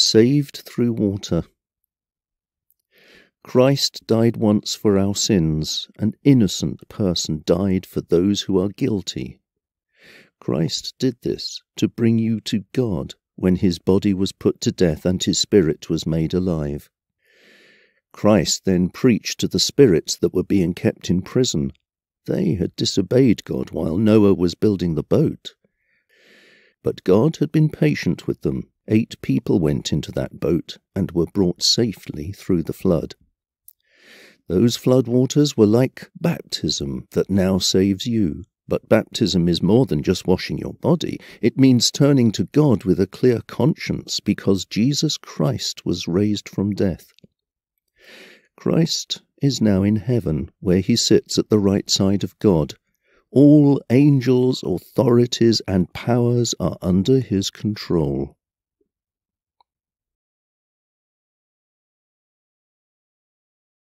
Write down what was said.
Saved through water. Christ died once for our sins. An innocent person died for those who are guilty. Christ did this to bring you to God when his body was put to death and his spirit was made alive. Christ then preached to the spirits that were being kept in prison. They had disobeyed God while Noah was building the boat. But God had been patient with them. Eight people went into that boat and were brought safely through the flood. Those flood waters were like baptism that now saves you. But baptism is more than just washing your body. It means turning to God with a clear conscience because Jesus Christ was raised from death. Christ is now in heaven, where he sits at the right side of God. All angels, authorities, and powers are under his control.